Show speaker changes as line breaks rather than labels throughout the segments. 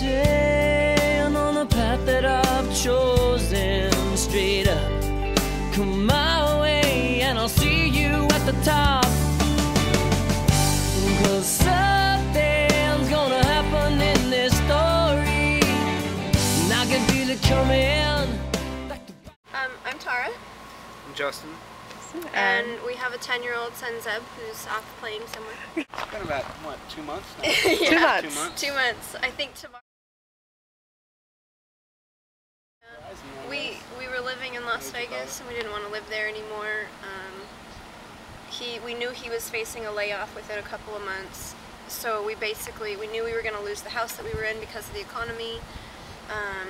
staying on the path that I've chosen. Straight up, come my way, and I'll see you at the top. Cause something's gonna happen in this story, and I can feel it coming.
Um, I'm Tara,
I'm Justin.
and we have a 10 year old son, Zeb, who's off playing somewhere.
It's been about, what, two months now?
Yeah,
Two months.
Two months?
Two months. I think tomorrow. We we were living in Las Vegas and we didn't want to live there anymore. Um, he we knew he was facing a layoff within a couple of months, so we basically we knew we were going to lose the house that we were in because of the economy, um,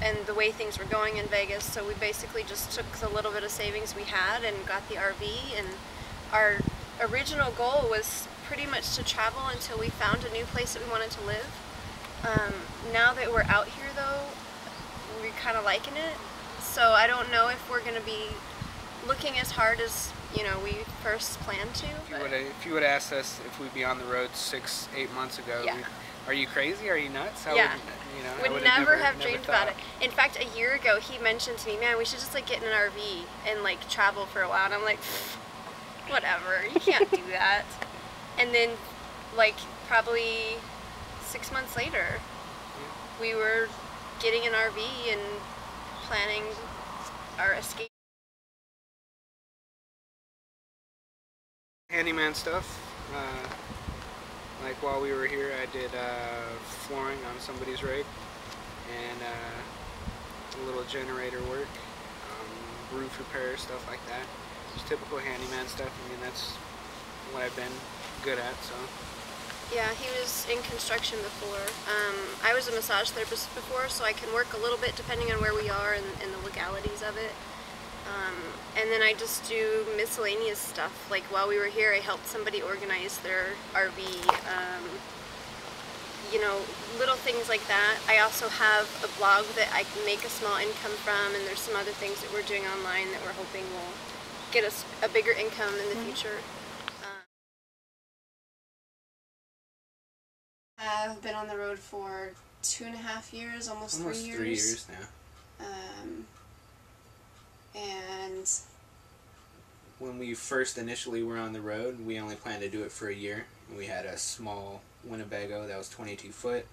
and the way things were going in Vegas. So we basically just took the little bit of savings we had and got the RV. And our original goal was pretty much to travel until we found a new place that we wanted to live. Um, now that we're out here though, we're kind of liking it. So I don't know if we're going to be looking as hard as you know we first planned to.
If you would have, if you would asked us if we'd be on the road six, eight months ago,
Yeah.
are you crazy? Are you nuts? I
Yeah.
would, you know, I
would
would've
never, have dreamed about it. In fact, a year ago, he mentioned to me, "Man, we should just like get in an RV and like travel for a while." And I'm like, "Whatever, you can't do that." And then, like probably six months later, we were getting an RV and planning our escape.
Handyman stuff. Uh, like while we were here, I did uh, flooring on somebody's rig and uh, a little generator work, um, roof repair, stuff like that. Just typical handyman stuff. I mean, that's what I've been good at. So.
Yeah, he was in construction before. Um, I was a massage therapist before, so I can work a little bit depending on where we are and, and the legalities of it. Um, and then I just do miscellaneous stuff. Like while we were here, I helped somebody organize their RV. Um, you know, little things like that. I also have a blog that I can make a small income from, and there's some other things that we're doing online that we're hoping will get us a bigger income in the future. I've been on the road for two and a half years, almost,
Almost
three years.
three years now.
Um, and
when we first initially were on the road, we only planned to do it for a year. We had a small Winnebago that was 22 foot,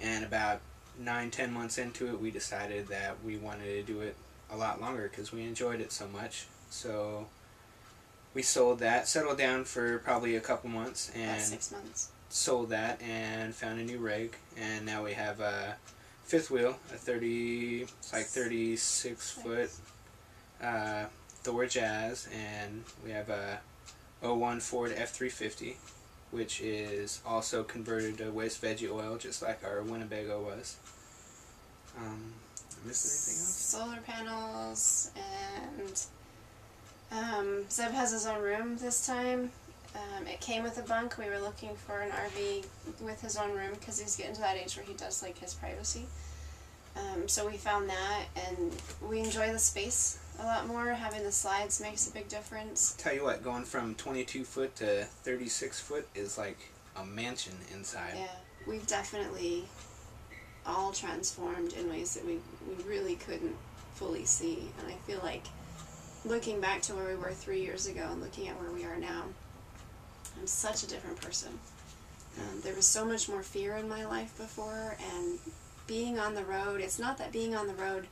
and about nine, ten months into it, we decided that we wanted to do it a lot longer because we enjoyed it so much. So we sold that, settled down for probably a couple months,
about
and
six months.
Sold that and found a new rig, and now we have a fifth wheel, a 30, like 36 foot uh, Thor Jazz, and we have a 01 Ford F350, which is also converted to waste veggie oil, just like our Winnebago was. Um, anything else?
Solar panels and um, Zeb has his own room this time. Um, it came with a bunk. We were looking for an RV with his own room because he's getting to that age where he does like his privacy. Um, so we found that, and we enjoy the space a lot more. Having the slides makes a big difference.
Tell you what, going from 22 foot to 36 foot is like a mansion inside.
Yeah, we've definitely all transformed in ways that we, we really couldn't fully see. And I feel like looking back to where we were three years ago and looking at where we are now, I'm such a different person. Um, there was so much more fear in my life before, and being on the road, it's not that being on the road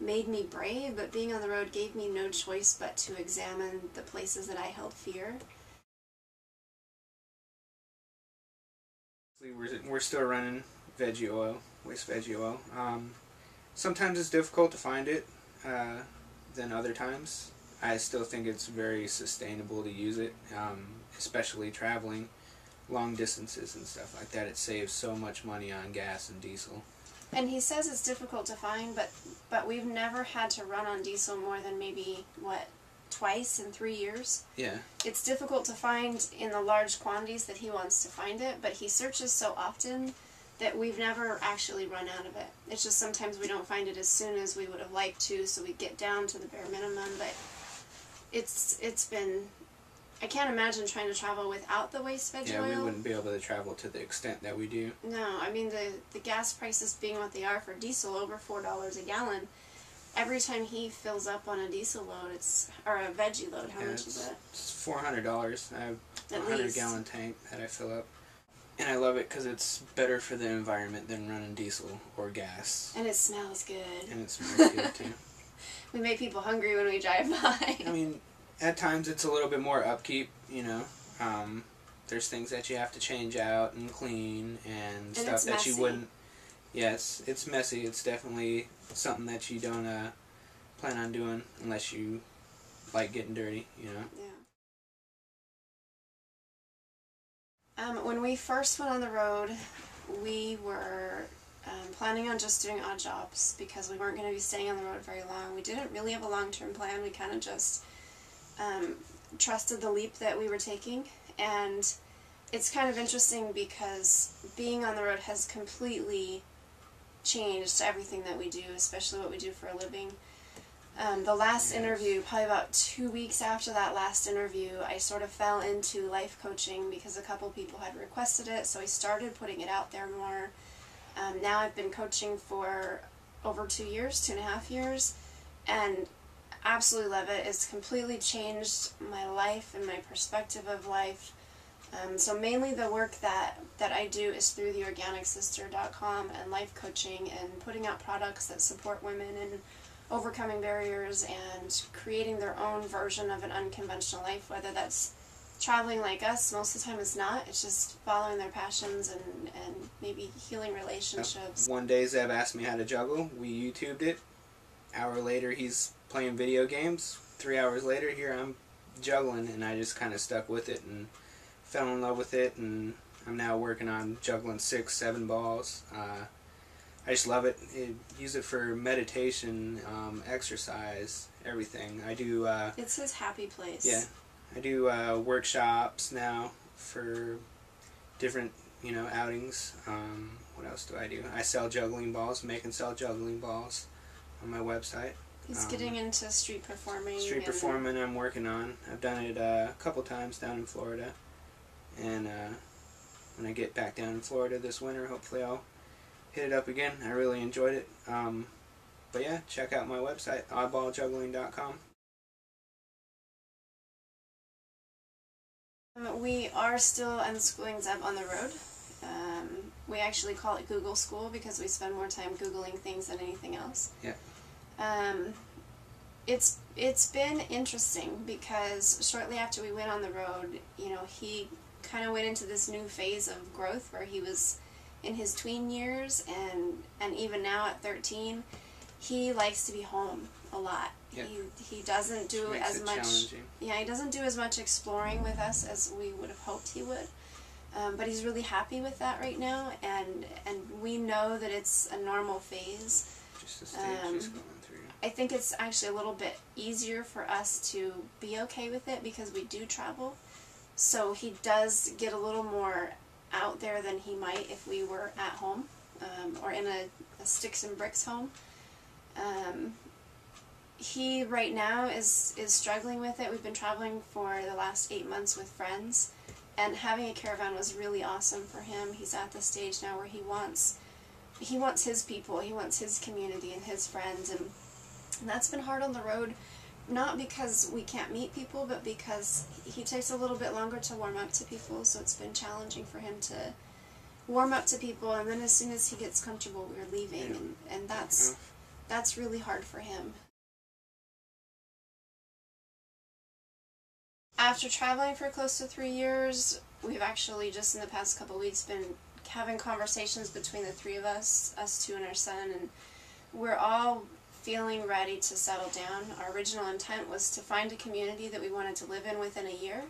made me brave, but being on the road gave me no choice but to examine the places that I held fear.
We're, we're still running veggie oil, waste veggie oil. Um, sometimes it's difficult to find it uh, than other times. I still think it's very sustainable to use it, um, especially traveling long distances and stuff like that. It saves so much money on gas and diesel.
And he says it's difficult to find, but but we've never had to run on diesel more than maybe what twice in three years.
Yeah,
It's difficult to find in the large quantities that he wants to find it, but he searches so often that we've never actually run out of it. It's just sometimes we don't find it as soon as we would have liked to, so we get down to the bare minimum. But it's it's been I can't imagine trying to travel without the waste veg
Yeah,
oil.
we wouldn't be able to travel to the extent that we do.
No, I mean the the gas prices being what they are for diesel, over four dollars a gallon. Every time he fills up on a diesel load, it's or a veggie load. How
Yeah,
much is it?
it's four hundred dollars. I have a hundred gallon tank that I fill up, and I love it because it's better for the environment than running diesel or gas,
And it smells good.
and it smells good too.
We make people hungry when we drive by.
I mean, at times it's a little bit more upkeep. You know, um, there's things that you have to change out and clean and, stuff that you wouldn't. Yes, it's messy. It's definitely something that you don't uh, plan on doing unless you like getting dirty. You know.
Yeah. Um, when we first went on the road, we were planning on just doing odd jobs because we weren't going to be staying on the road very long. We didn't really have a long term plan. We kind of just um, trusted the leap that we were taking. And it's kind of interesting because being on the road has completely changed everything that we do, especially what we do for a living. Um, the last
Yes.
interview, probably about two weeks after that last interview, I sort of fell into life coaching because a couple people had requested it, so I started putting it out there more. Um, now I've been coaching for over two years, two and a half years, and absolutely love it. It's completely changed my life and my perspective of life. Um, so mainly the work that, that I do is through the organicsister.com and life coaching and putting out products that support women in overcoming barriers and creating their own version of an unconventional life, whether that's traveling like us, most of the time it's not. It's just following their passions and, and maybe healing relationships.
One day Zeb asked me how to juggle. We YouTubed it. Hour later, he's playing video games. Three hours later, here I'm juggling, and I just kind of stuck with it and fell in love with it. And I'm now working on juggling six, seven balls. Uh, I just love it. it. Use it for meditation, um, exercise, everything. I do. Uh,
It's his happy place.
yeah, I do uh, workshops now for different, you know, outings. Um, what else do I do? I sell juggling balls, make and sell juggling balls on my website.
He's
Um,
getting into street performing.
Street performing, I'm working on. I've done it uh, a couple times down in Florida, and uh, when I get back down in Florida this winter, hopefully I'll hit it up again. I really enjoyed it. Um, but yeah, check out my website, oddballjuggling.com.
Um, We are still unschooling Zeb on the road. Um, we actually call it Google School because we spend more time Googling things than anything else.
Yeah.
Um, it's it's been interesting because shortly after we went on the road, you know, he kind of went into this new phase of growth where he was in his tween years and and even now at 13, he likes to be home a lot.
Yeah.
He he doesn't do as much yeah, he doesn't do as much exploring with us as we would have hoped he would. Um, but he's really happy with that right now, and and we know that it's a normal phase.
Just the stage
Um,
he's going through.
I think it's actually a little bit easier for us to be okay with it because we do travel. So he does get a little more out there than he might if we were at home um, or in a, a sticks and bricks home. Um, he right now is is struggling with it. We've been traveling for the last eight months with friends, and having a caravan was really awesome for him. He's at the stage now where he wants he wants his people, he wants his community and his friends, and, and that's been hard on the road. Not because we can't meet people, but because he takes a little bit longer to warm up to people, so it's been challenging for him to warm up to people, and then as soon as he gets comfortable, we're leaving, and, and that's that's really hard for him. After traveling for close to three years, we've actually just in the past couple weeks been having conversations between the three of us, us two and our son, and we're all feeling ready to settle down. Our original intent was to find a community that we wanted to live in within a year,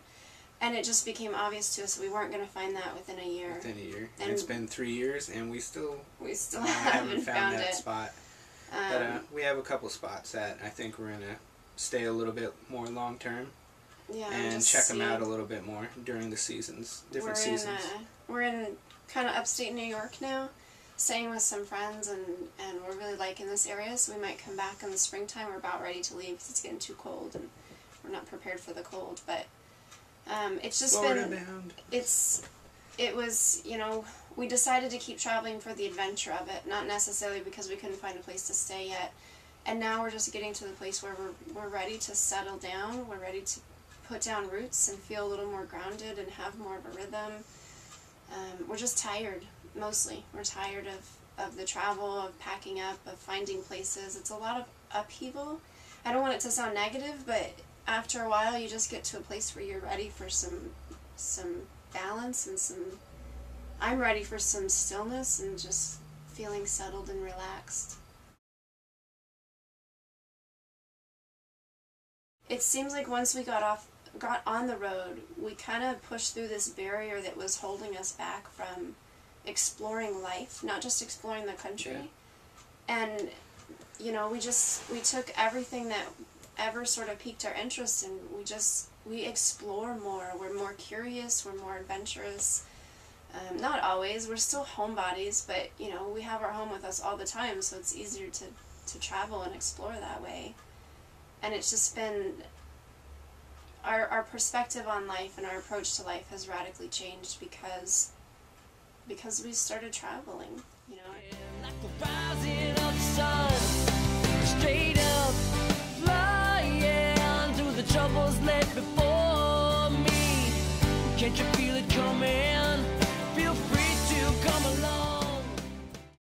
and it just became obvious to us we weren't going to find that within a year.
Within a year.
And-
it's been three years, and we still
We still haven't,
haven't found,
found,
that
it.
spot.
Um,
But uh, we have a couple spots that I think we're gonna stay a little bit more long term
yeah,
and check them out a little bit more during the seasons, different
we're
seasons.
In, uh, we're in kind of upstate New York now, staying with some friends, and, and we're really liking this area, so we might come back in the springtime. We're about ready to leave because it's getting too cold, and we're not prepared for the cold. But Um, it's just
Florida
been
bound.
it's it was you know we decided to keep traveling for the adventure of it not necessarily because we couldn't find a place to stay yet and now we're just getting to the place where we're, we're ready to settle down we're ready to put down roots and feel a little more grounded and have more of a rhythm. Um, we're just tired mostly. We're tired of, of the travel of packing up of finding places. It's a lot of upheaval. I don't want it to sound negative but after a while you just get to a place where you're ready for some some balance and some I'm ready for some stillness and just feeling settled and relaxed. It seems like once we got off got on the road, we kind of pushed through this barrier that was holding us back from exploring life, not just exploring the country.
Yeah.
And you know, we just we took everything that ever sort of piqued our interest and we just we explore more. We're more curious, we're more adventurous. Um, not always. We're still homebodies, but you know we have our home with us all the time, so it's easier to to travel and explore that way. And it's just been our our perspective on life and our approach to life has radically changed because because we started traveling. You know.